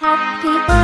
Happy birthday